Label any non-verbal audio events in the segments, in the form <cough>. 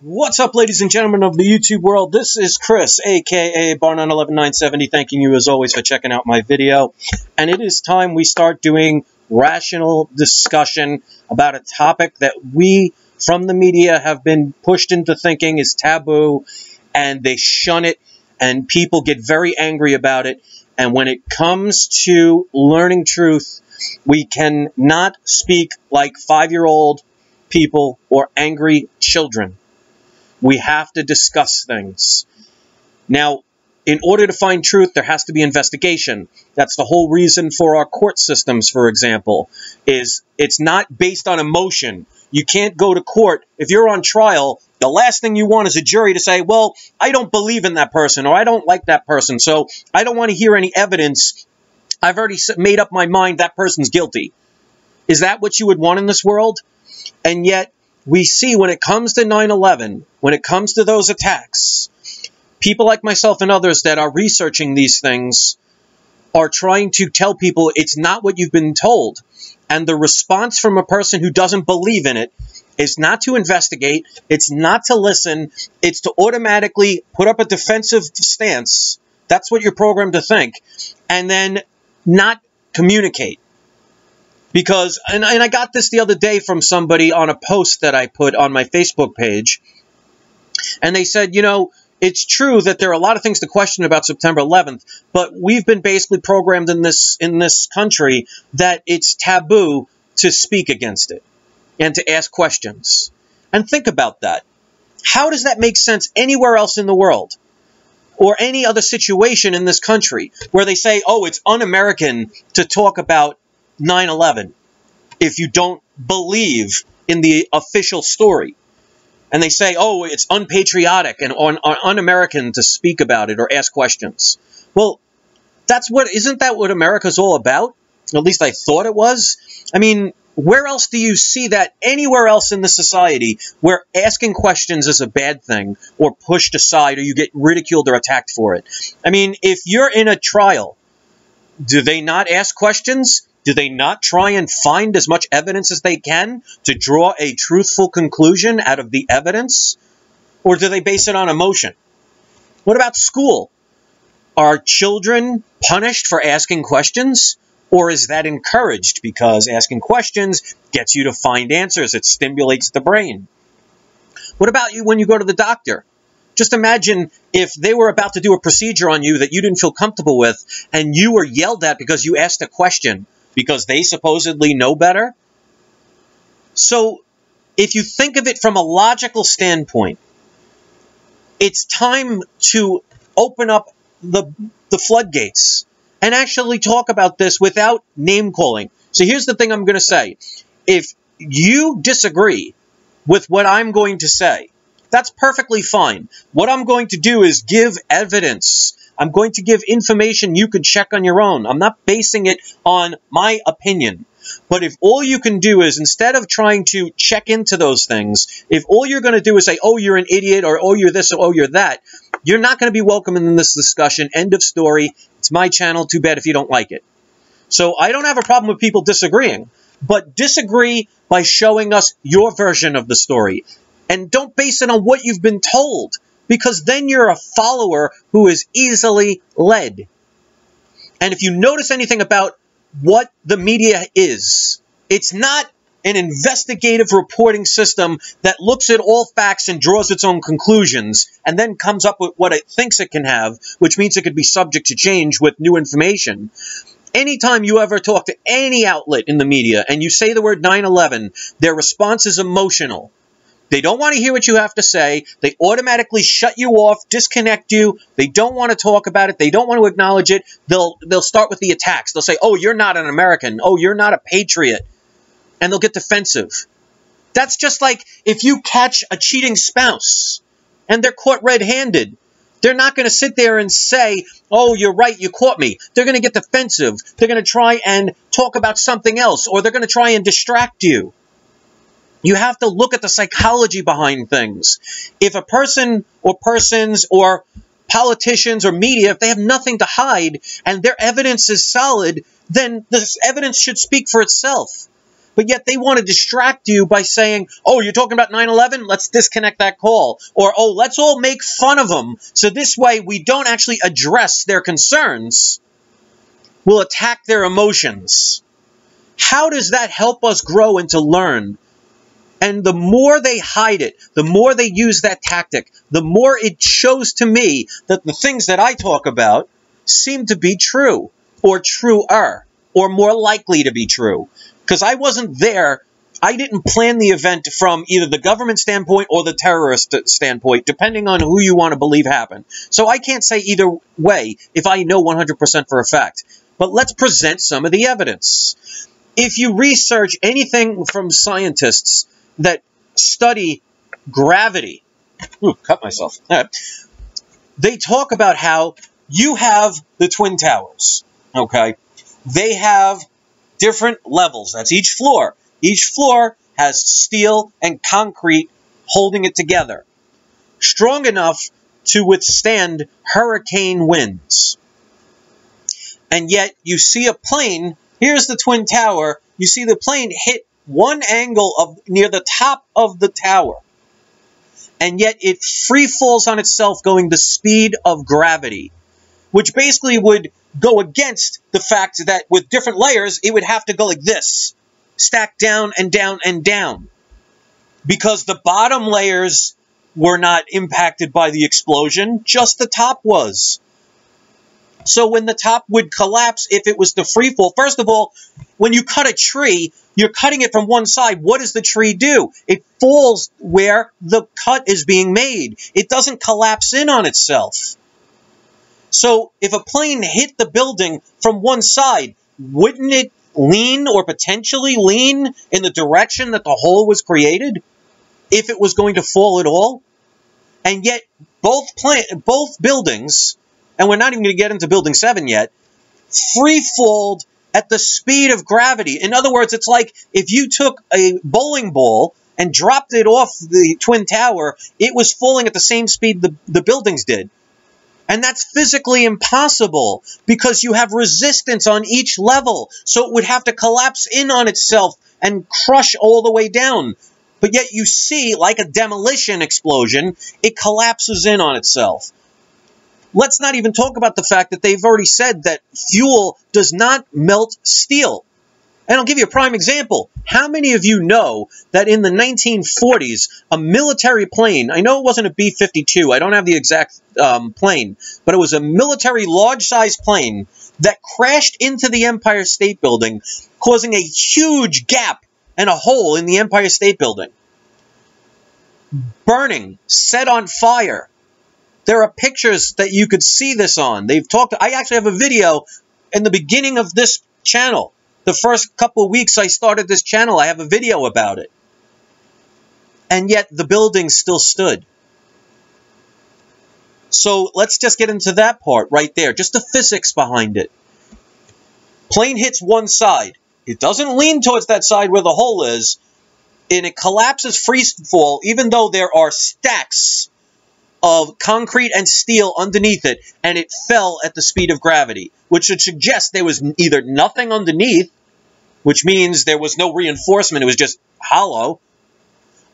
What's up, ladies and gentlemen of the YouTube world? This is Chris, aka Barnone11970, thanking you as always for checking out my video. And it is time we start doing rational discussion about a topic that we from the media have been pushed into thinking is taboo, and they shun it, and people get very angry about it. And when it comes to learning truth, we cannot speak like five year old people or angry children. We have to discuss things. Now, in order to find truth, there has to be investigation. That's the whole reason for our court systems, for example, is it's not based on emotion. You can't go to court. If you're on trial, the last thing you want is a jury to say, well, I don't believe in that person or I don't like that person, so I don't want to hear any evidence. I've already made up my mind that person's guilty. Is that what you would want in this world? And yet, we see when it comes to 9 11, when it comes to those attacks, people like myself and others that are researching these things are trying to tell people it's not what you've been told. And the response from a person who doesn't believe in it is not to investigate, it's not to listen, it's to automatically put up a defensive stance. That's what you're programmed to think. And then not communicate because and, and I got this the other day from somebody on a post that I put on my Facebook page, and they said, you know, it's true that there are a lot of things to question about September 11th, but we've been basically programmed in this in this country that it's taboo to speak against it and to ask questions. And think about that. How does that make sense anywhere else in the world? Or any other situation in this country where they say, oh, it's un American to talk about 9 11 if you don't believe in the official story. And they say, oh, it's unpatriotic and un- un-American to speak about it or ask questions. Well, that's what, isn't that what America's all about? At least I thought it was. I mean, where else do you see that anywhere else in the society where asking questions is a bad thing or pushed aside or you get ridiculed or attacked for it? I mean, if you're in a trial, do they not ask questions? Do they not try and find as much evidence as they can to draw a truthful conclusion out of the evidence? Or do they base it on emotion? What about school? Are children punished for asking questions? Or is that encouraged because asking questions gets you to find answers? It stimulates the brain. What about you when you go to the doctor? Just imagine if they were about to do a procedure on you that you didn't feel comfortable with and you were yelled at because you asked a question because they supposedly know better. So, if you think of it from a logical standpoint, it's time to open up the, the floodgates and actually talk about this without name calling. So, here's the thing I'm going to say. If you disagree with what I'm going to say, that's perfectly fine. What I'm going to do is give evidence I'm going to give information you can check on your own. I'm not basing it on my opinion. But if all you can do is instead of trying to check into those things, if all you're going to do is say, oh, you're an idiot, or oh, you're this, or oh, you're that, you're not going to be welcome in this discussion. End of story. It's my channel. Too bad if you don't like it. So I don't have a problem with people disagreeing, but disagree by showing us your version of the story. And don't base it on what you've been told because then you're a follower who is easily led. And if you notice anything about what the media is, it's not an investigative reporting system that looks at all facts and draws its own conclusions and then comes up with what it thinks it can have, which means it could be subject to change with new information. Anytime you ever talk to any outlet in the media and you say the word 9 11, their response is emotional. They don't want to hear what you have to say. They automatically shut you off, disconnect you. They don't want to talk about it. They don't want to acknowledge it. They'll they'll start with the attacks. They'll say, "Oh, you're not an American. Oh, you're not a patriot." And they'll get defensive. That's just like if you catch a cheating spouse and they're caught red-handed. They're not going to sit there and say, "Oh, you're right, you caught me." They're going to get defensive. They're going to try and talk about something else or they're going to try and distract you. You have to look at the psychology behind things. If a person or persons or politicians or media, if they have nothing to hide and their evidence is solid, then this evidence should speak for itself. But yet they want to distract you by saying, oh, you're talking about 9 11? Let's disconnect that call. Or, oh, let's all make fun of them. So this way we don't actually address their concerns. We'll attack their emotions. How does that help us grow and to learn? And the more they hide it, the more they use that tactic, the more it shows to me that the things that I talk about seem to be true, or truer, or more likely to be true because I wasn't there. I didn't plan the event from either the government standpoint or the terrorist standpoint, depending on who you want to believe happened. So I can't say either way if I know 100% for a fact. But let's present some of the evidence. If you research anything from scientists that study gravity, ooh, cut myself. <laughs> They talk about how you have the Twin Towers, okay? They have different levels. That's each floor. Each floor has steel and concrete holding it together, strong enough to withstand hurricane winds. And yet you see a plane, here's the Twin Tower, you see the plane hit one angle of near the top of the tower. And yet it free falls on itself going the speed of gravity, which basically would go against the fact that with different layers, it would have to go like this, stacked down and down and down. Because the bottom layers were not impacted by the explosion, just the top was. So when the top would collapse, if it was the free fall, first of all, when you cut a tree, you're cutting it from one side. What does the tree do? It falls where the cut is being made. It doesn't collapse in on itself. So if a plane hit the building from one side, wouldn't it lean or potentially lean in the direction that the hole was created if it was going to fall at all? And yet both both buildings, and we're not even going to get into building 7 yet, free falled at the speed of gravity. In other words, it's like if you took a bowling ball and dropped it off the Twin Tower, it was falling at the same speed the, the buildings did. And that's physically impossible because you have resistance on each level. So it would have to collapse in on itself and crush all the way down. But yet you see, like a demolition explosion, it collapses in on itself. Let's not even talk about the fact that they've already said that fuel does not melt steel. And I'll give you a prime example. How many of you know that in the 1940s, a military plane, I know it wasn't a B 52, I don't have the exact um, plane, but it was a military large size plane that crashed into the Empire State Building, causing a huge gap and a hole in the Empire State Building? Burning, set on fire. There are pictures that you could see this on. They've talked, I actually have a video in the beginning of this channel the first couple weeks I started this channel, I have a video about it. And yet the building still stood. So let's just get into that part right there, just the physics behind it. Plane hits one side. It doesn't lean towards that side where the hole is, and it collapses free fall, even though there are stacks of concrete and steel underneath it, and it fell at the speed of gravity, which would suggest there was either nothing underneath which means there was no reinforcement, it was just hollow,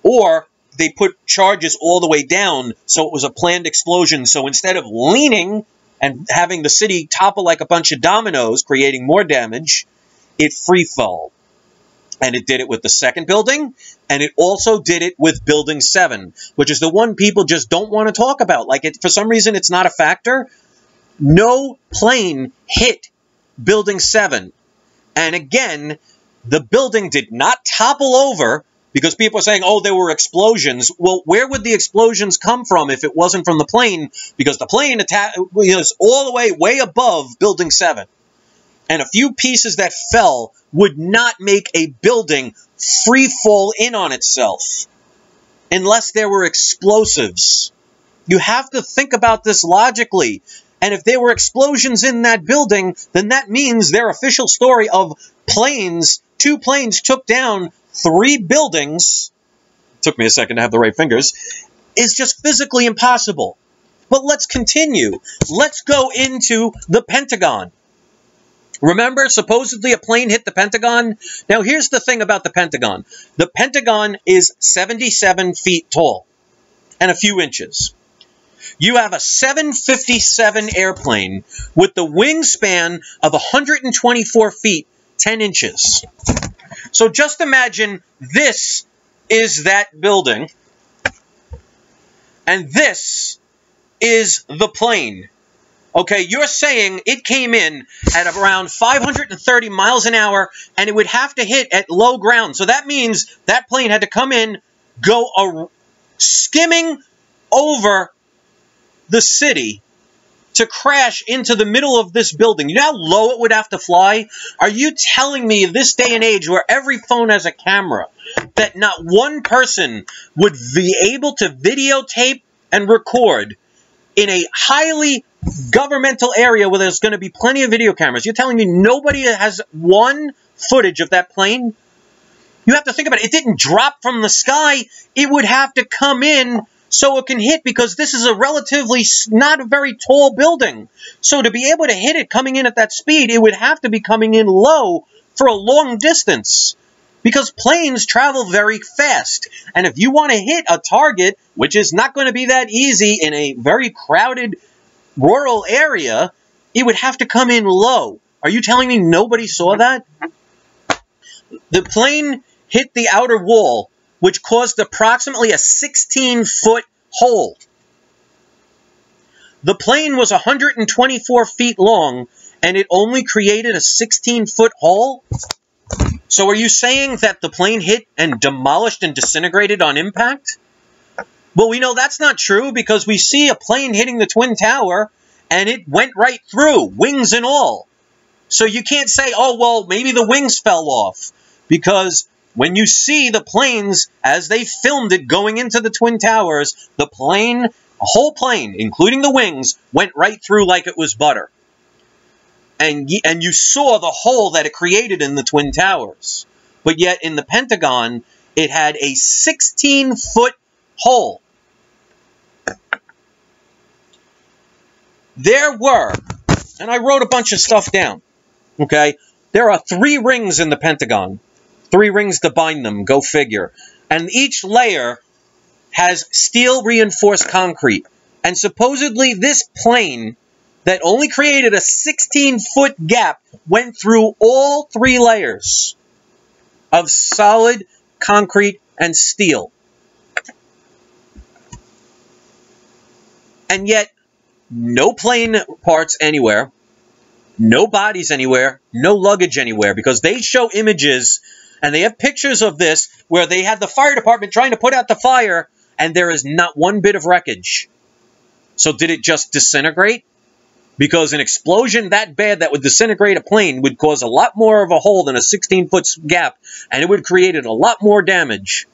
or they put charges all the way down, so it was a planned explosion. So instead of leaning and having the city topple like a bunch of dominoes, creating more damage, it free fell. And it did it with the second building, and it also did it with Building 7, which is the one people just don't want to talk about. Like, it, for some reason, it's not a factor. No plane hit Building 7. And again, the building did not topple over because people are saying, oh, there were explosions. Well, where would the explosions come from if it wasn't from the plane? Because the plane was all the way way above Building 7. And a few pieces that fell would not make a building free fall in on itself unless there were explosives. You have to think about this logically. And if there were explosions in that building, then that means their official story of planes, two planes took down three buildings, took me a second to have the right fingers, is just physically impossible. But let's continue. Let's go into the Pentagon. Remember, supposedly a plane hit the Pentagon? Now, here's the thing about the Pentagon the Pentagon is 77 feet tall and a few inches. You have a 757 airplane with the wingspan of 124 feet, 10 inches. So just imagine this is that building, and this is the plane. Okay, you're saying it came in at around 530 miles an hour and it would have to hit at low ground. So that means that plane had to come in, go a, skimming over the city to crash into the middle of this building. You know how low it would have to fly? Are you telling me this day and age where every phone has a camera that not one person would be able to videotape and record in a highly governmental area where there's going to be plenty of video cameras. You're telling me nobody has one footage of that plane? You have to think about it. It didn't drop from the sky. It would have to come in so it can hit because this is a relatively not a very tall building. So to be able to hit it coming in at that speed, it would have to be coming in low for a long distance because planes travel very fast. And if you want to hit a target, which is not going to be that easy in a very crowded rural area, it would have to come in low. Are you telling me nobody saw that? The plane hit the outer wall, which caused approximately a 16 foot hole. The plane was 124 feet long and it only created a 16 foot hole? So are you saying that the plane hit and demolished and disintegrated on impact? Well, we know that's not true because we see a plane hitting the Twin Tower and it went right through, wings and all. So you can't say, oh, well, maybe the wings fell off. Because when you see the planes as they filmed it going into the Twin Towers, the plane, a whole plane, including the wings, went right through like it was butter. And, and you saw the hole that it created in the Twin Towers. But yet in the Pentagon, it had a 16 foot hole There were, and I wrote a bunch of stuff down, okay? There are three rings in the Pentagon. Three rings to bind them, go figure. And each layer has steel reinforced concrete. And supposedly this plane that only created a 16 foot gap went through all three layers of solid concrete and steel. And yet, no plane parts anywhere, no bodies anywhere, no luggage anywhere, because they show images and they have pictures of this where they had the fire department trying to put out the fire and there is not one bit of wreckage. So did it just disintegrate? Because an explosion that bad that would disintegrate a plane would cause a lot more of a hole than a 16 foot gap and it would create a lot more damage.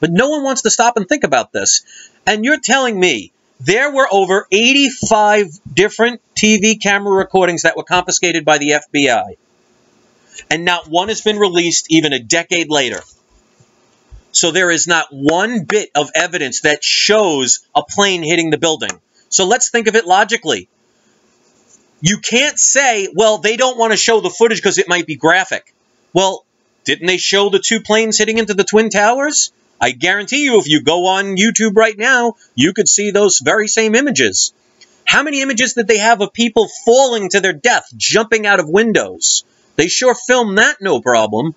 But no one wants to stop and think about this. And you're telling me there were over 85 different TV camera recordings that were confiscated by the FBI. And not one has been released even a decade later. So there is not one bit of evidence that shows a plane hitting the building. So let's think of it logically. You can't say, well, they don't want to show the footage because it might be graphic. Well, didn't they show the two planes hitting into the Twin Towers? I guarantee you, if you go on YouTube right now, you could see those very same images. How many images did they have of people falling to their death, jumping out of windows? They sure filmed that no problem.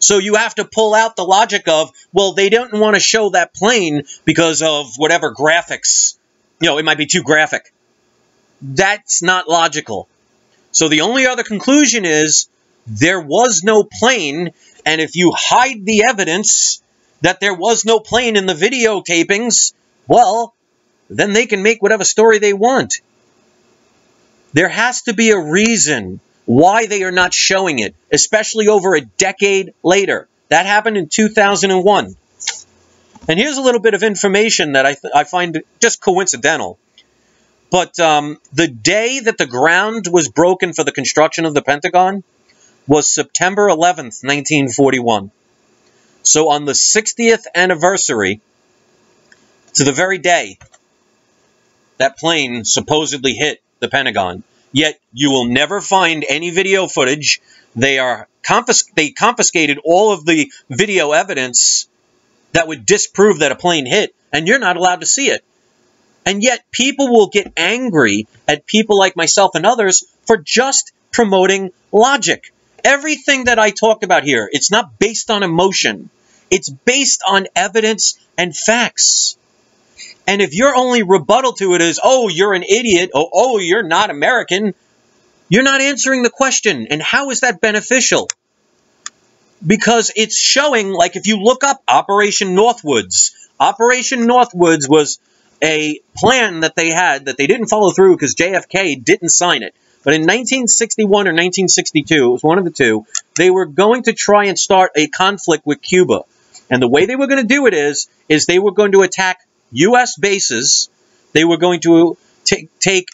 So you have to pull out the logic of, well, they didn't want to show that plane because of whatever graphics. You know, it might be too graphic. That's not logical. So the only other conclusion is there was no plane, and if you hide the evidence, that there was no plane in the video tapings, well, then they can make whatever story they want. There has to be a reason why they are not showing it, especially over a decade later. That happened in 2001. And here's a little bit of information that I, I find just coincidental. But um, the day that the ground was broken for the construction of the Pentagon was September 11th, 1941. So on the 60th anniversary, to the very day that plane supposedly hit the Pentagon, Yet you will never find any video footage. They are confis- they confiscated all of the video evidence that would disprove that a plane hit, and you're not allowed to see it. And yet people will get angry at people like myself and others for just promoting logic. Everything that I talk about here, it's not based on emotion. It's based on evidence and facts. And if your only rebuttal to it is, oh, you're an idiot, oh, oh, you're not American, you're not answering the question. And how is that beneficial? Because it's showing, like if you look up Operation Northwoods, Operation Northwoods was a plan that they had that they didn't follow through because JFK didn't sign it. But in 1961 or 1962, it was one of the two, they were going to try and start a conflict with Cuba. And the way they were going to do it is, is they were going to attack U.S. bases. They were going to take, take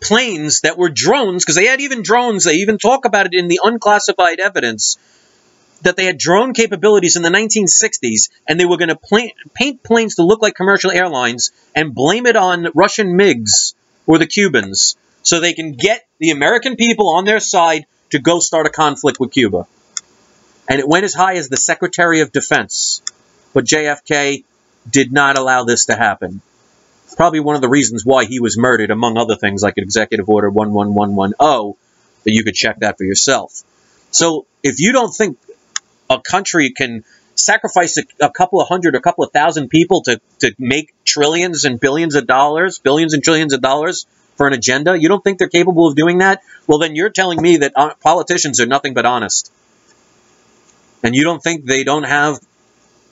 planes that were drones, because they had even drones. They even talk about it in the unclassified evidence that they had drone capabilities in the 1960s, and they were going to paint planes to look like commercial airlines and blame it on Russian MiGs or the Cubans so they can get the American people on their side to go start a conflict with Cuba. And it went as high as the Secretary of Defense. But JFK did not allow this to happen. Probably one of the reasons why he was murdered, among other things, like Executive Order 11110, that you could check that for yourself. So if you don't think a country can sacrifice a, a, couple of hundred, a couple of thousand people to, to make trillions and billions of dollars, billions and trillions of dollars for an agenda? You don't think they're capable of doing that? Well, then you're telling me that uh, politicians are nothing but honest. And you don't think they don't have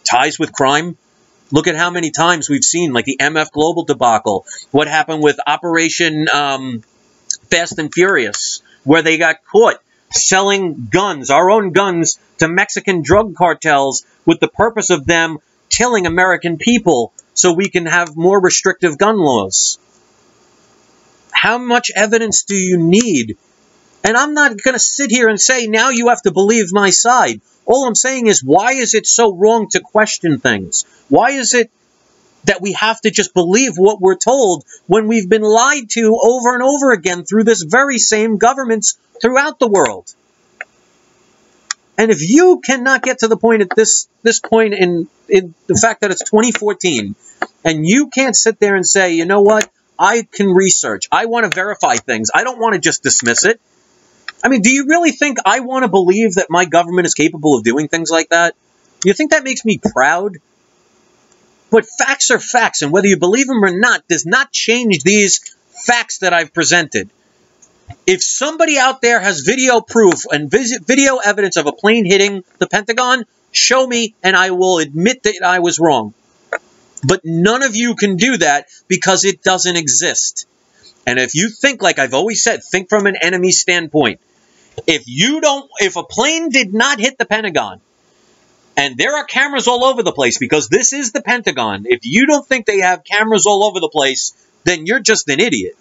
ties with crime? Look at how many times we've seen, like the MF Global debacle, what happened with Operation um, Fast and Furious, where they got caught selling guns, our own guns, to Mexican drug cartels with the purpose of them killing American people so we can have more restrictive gun laws. How much evidence do you need? And I'm not going to sit here and say, now you have to believe my side. All I'm saying is, why is it so wrong to question things? Why is it that we have to just believe what we're told when we've been lied to over and over again through this very same governments throughout the world. And if you cannot get to the point at this this point in, in the fact that it's 2014, and you can't sit there and say, you know what, I can research, I want to verify things, I don't want to just dismiss it. I mean, do you really think I want to believe that my government is capable of doing things like that? You think that makes me proud? But facts are facts, and whether you believe them or not does not change these facts that I've presented. If somebody out there has video proof and video evidence of a plane hitting the Pentagon, show me and I will admit that I was wrong. But none of you can do that because it doesn't exist. And if you think, like I've always said, think from an enemy standpoint. If you don't, if a plane did not hit the Pentagon, and there are cameras all over the place because this is the Pentagon, if you don't think they have cameras all over the place, then you're just an idiot.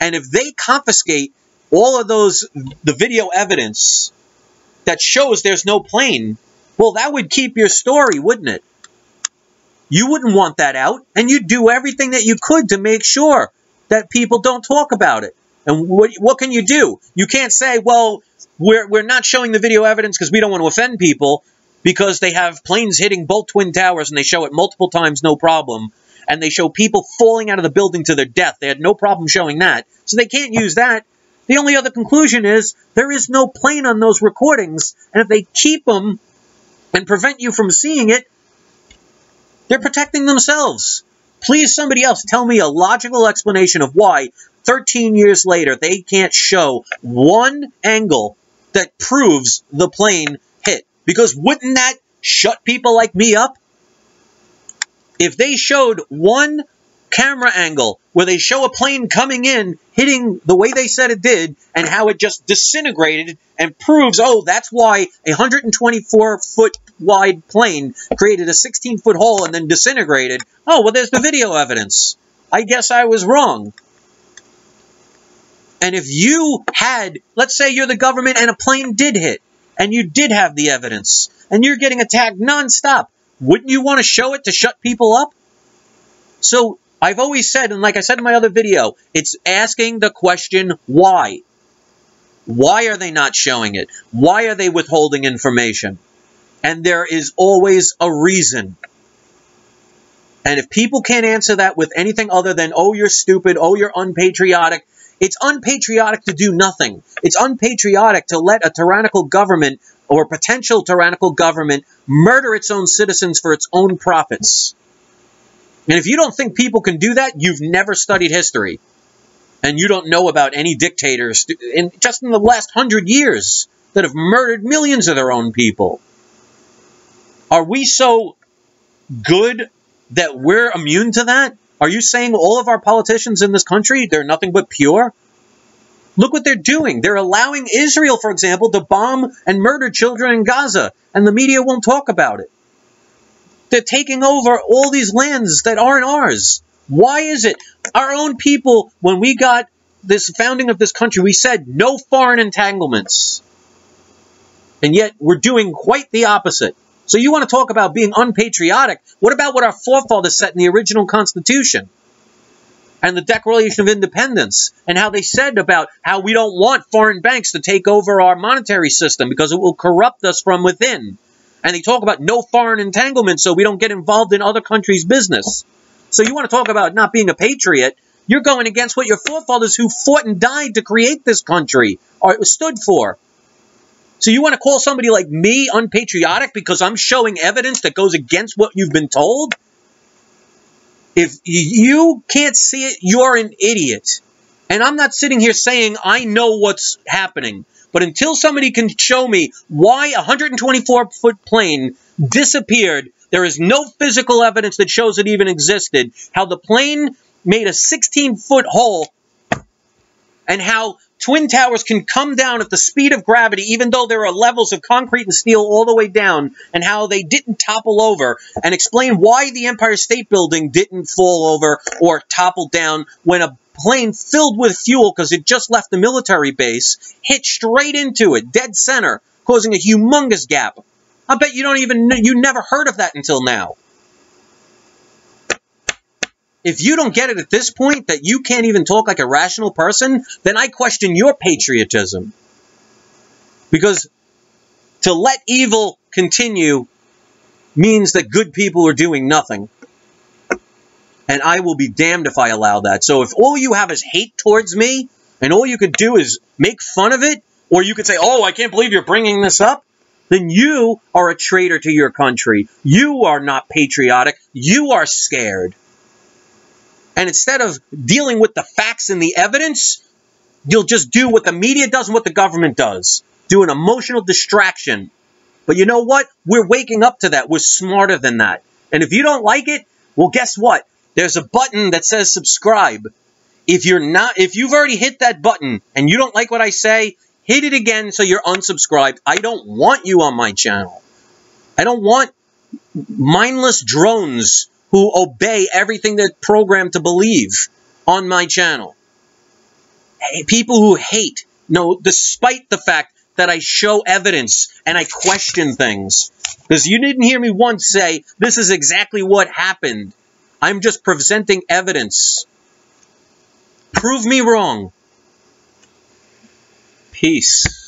And if they confiscate all of those, the video evidence that shows there's no plane, well, that would keep your story, wouldn't it? You wouldn't want that out, and you'd do everything that you could to make sure that people don't talk about it. And what, what can you do? You can't say, well, we're, we're not showing the video evidence because we don't want to offend people because they have planes hitting both Twin Towers and they show it multiple times, no problem and they show people falling out of the building to their death. They had no problem showing that. So they can't use that. The only other conclusion is there is no plane on those recordings, and if they keep them and prevent you from seeing it, they're protecting themselves. Please, somebody else tell me a logical explanation of why 13 years later they can't show one angle that proves the plane hit. Because wouldn't that shut people like me up? if they showed one camera angle where they show a plane coming in, hitting the way they said it did, and how it just disintegrated and proves, oh, that's why a 124 foot wide plane created a 16 foot hole and then disintegrated. Oh, well, there's the video evidence. I guess I was wrong. And if you had, let's say you're the government and a plane did hit, and you did have the evidence, and you're getting attacked nonstop, wouldn't you want to show it to shut people up? So I've always said, and like I said in my other video, it's asking the question why. Why are they not showing it? Why are they withholding information? And there is always a reason. And if people can't answer that with anything other than, oh, you're stupid, oh, you're unpatriotic, it's unpatriotic to do nothing. It's unpatriotic to let a tyrannical government or potential tyrannical government murder its own citizens for its own profits. And if you don't think people can do that, you've never studied history. And you don't know about any dictators in just in the last hundred years that have murdered millions of their own people. Are we so good that we're immune to that? Are you saying all of our politicians in this country, they're nothing but pure? Look what they're doing. They're allowing Israel, for example, to bomb and murder children in Gaza, and the media won't talk about it. They're taking over all these lands that aren't ours. Why is it? Our own people, when we got this founding of this country, we said no foreign entanglements. And yet we're doing quite the opposite. So you want to talk about being unpatriotic? What about what our forefathers set in the original Constitution? And the Declaration of Independence, and how they said about how we don't want foreign banks to take over our monetary system because it will corrupt us from within. And they talk about no foreign entanglement so we don't get involved in other countries' business. So you want to talk about not being a patriot? You're going against what your forefathers who fought and died to create this country stood for. So you want to call somebody like me unpatriotic because I'm showing evidence that goes against what you've been told? If you can't see it, you're an idiot. And I'm not sitting here saying I know what's happening. But until somebody can show me why a 124 foot plane disappeared, there is no physical evidence that shows it even existed. How the plane made a 16 foot hole and how Twin towers can come down at the speed of gravity, even though there are levels of concrete and steel all the way down, and how they didn't topple over, and explain why the Empire State Building didn't fall over or topple down when a plane filled with fuel because it just left the military base hit straight into it, dead center, causing a humongous gap. I bet you don't even you never heard of that until now. If you don't get it at this point that you can't even talk like a rational person, then I question your patriotism. Because to let evil continue means that good people are doing nothing. And I will be damned if I allow that. So if all you have is hate towards me, and all you could do is make fun of it, or you could say, oh, I can't believe you're bringing this up, then you are a traitor to your country. You are not patriotic. You are scared. And instead of dealing with the facts and the evidence, you'll just do what the media does and what the government does. Do an emotional distraction. But you know what? We're waking up to that. We're smarter than that. And if you don't like it, well, guess what? There's a button that says subscribe. If you're not, if you've already hit that button and you don't like what I say, hit it again so you're unsubscribed. I don't want you on my channel. I don't want mindless drones who obey everything they're programmed to believe on my channel. People who hate, no, despite the fact that I show evidence and I question things. Because you didn't hear me once say, this is exactly what happened. I'm just presenting evidence. Prove me wrong. Peace.